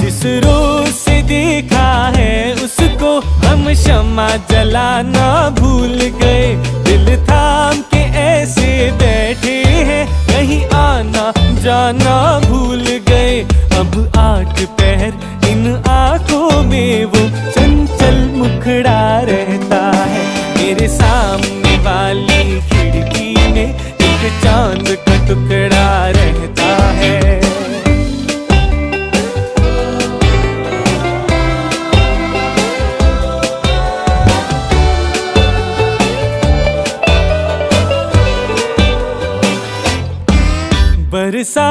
जिस रोज से देखा है उसको हम क्षमा जलाना भूल गए। दिल थाम के ऐसे बैठे हैं कहीं आना जाना भूल गए। अब आठ पैर इन आँखों में वो चंचल मुखड़ा रहता है। मेरे सामने वाली खिड़की में एक चाँद का टुकड़ा रहता बरसा